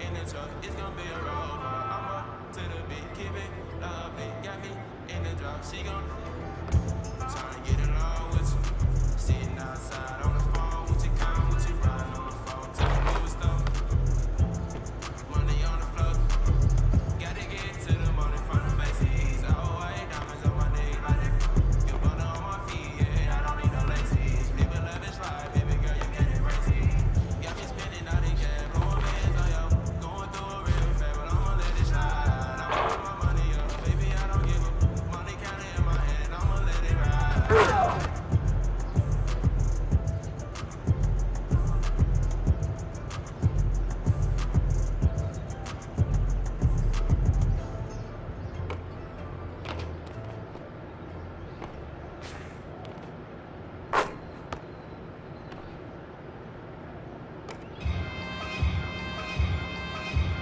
in the truck, it's gonna be a rover. I'm up to the beat, keep it lovely. Got me in the drop, she gon' try to get along with you. Sitting outside on the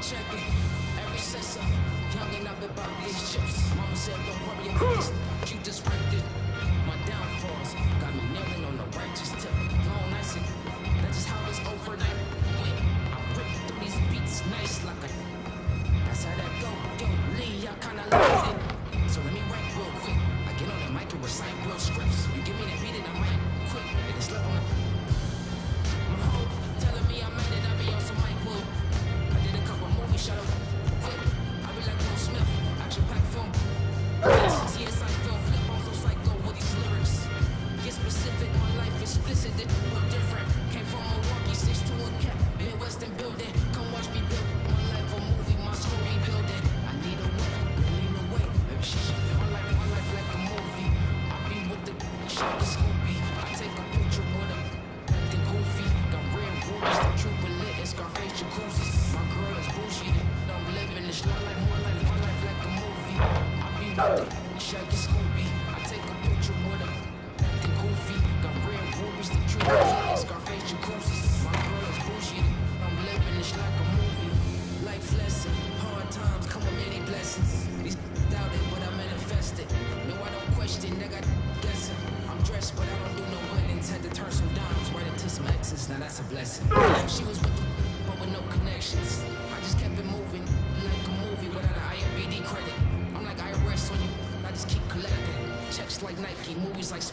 Check it. Every sense of young and I've been about these chips. Mama said, don't worry about this. You just wrecked it. My downfalls got me nailing on the righteous tip. Long nights and that's just how this overnight went. I rip through these beats nice like a. That's how that go. Yo, Lee, I kinda like it. So let me rap real quick. I get on the mic and recite real scripts. You give me that beat and I might quit. And it's love on my whole I be on some? I did a couple movie shut.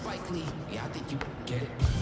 Spike Lee, yeah, I think you get it.